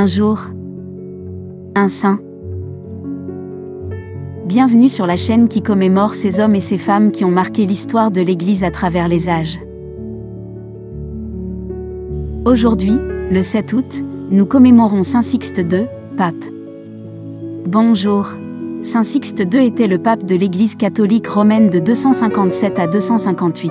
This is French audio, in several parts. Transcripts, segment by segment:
Un jour. Un saint. Bienvenue sur la chaîne qui commémore ces hommes et ces femmes qui ont marqué l'histoire de l'Église à travers les âges. Aujourd'hui, le 7 août, nous commémorons Saint Sixte II, pape. Bonjour. Saint Sixte II était le pape de l'Église catholique romaine de 257 à 258.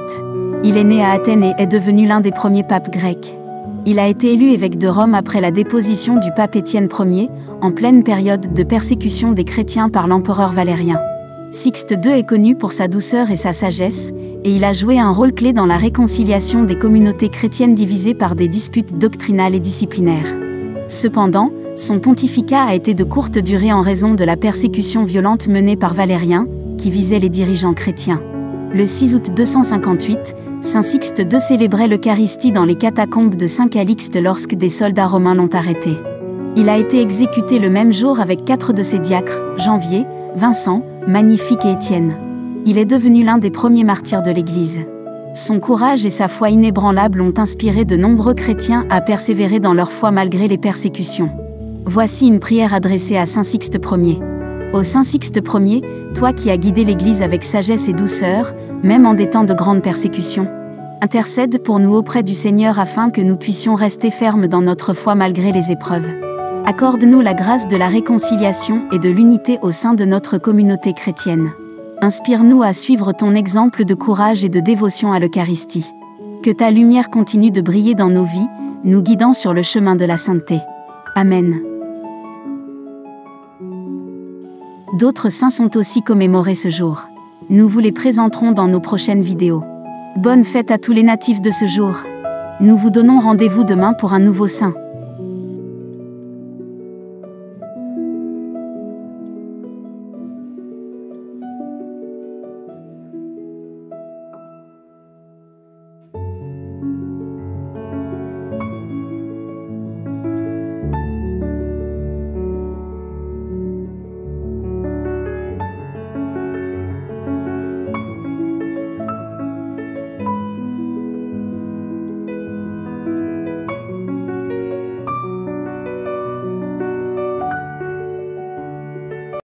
Il est né à Athènes et est devenu l'un des premiers papes grecs. Il a été élu évêque de Rome après la déposition du pape Étienne Ier, en pleine période de persécution des chrétiens par l'empereur Valérien. Sixte II est connu pour sa douceur et sa sagesse, et il a joué un rôle clé dans la réconciliation des communautés chrétiennes divisées par des disputes doctrinales et disciplinaires. Cependant, son pontificat a été de courte durée en raison de la persécution violente menée par Valérien, qui visait les dirigeants chrétiens. Le 6 août 258, Saint Sixte II célébrait l'Eucharistie dans les catacombes de Saint Calixte lorsque des soldats romains l'ont arrêté. Il a été exécuté le même jour avec quatre de ses diacres, Janvier, Vincent, Magnifique et Étienne. Il est devenu l'un des premiers martyrs de l'Église. Son courage et sa foi inébranlable ont inspiré de nombreux chrétiens à persévérer dans leur foi malgré les persécutions. Voici une prière adressée à Saint Sixte Ier. Ô Saint Sixte Ier, toi qui as guidé l'Église avec sagesse et douceur, même en des temps de grandes persécutions. Intercède pour nous auprès du Seigneur afin que nous puissions rester fermes dans notre foi malgré les épreuves. Accorde-nous la grâce de la réconciliation et de l'unité au sein de notre communauté chrétienne. Inspire-nous à suivre ton exemple de courage et de dévotion à l'Eucharistie. Que ta lumière continue de briller dans nos vies, nous guidant sur le chemin de la sainteté. Amen. D'autres saints sont aussi commémorés ce jour. Nous vous les présenterons dans nos prochaines vidéos. Bonne fête à tous les natifs de ce jour. Nous vous donnons rendez-vous demain pour un nouveau saint.